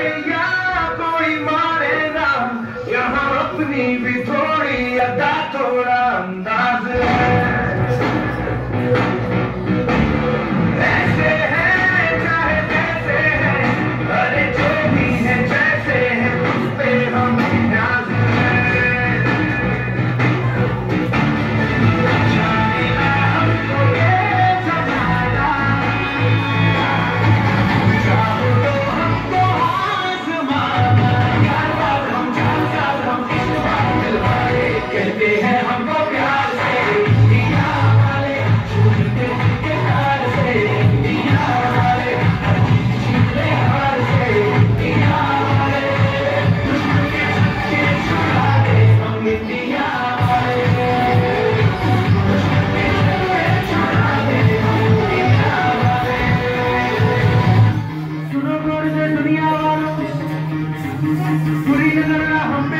या कोई मारे ना यहाँ अपनी भी थोड़ी अदा थोड़ा अंदाज पूरी नजर हम पे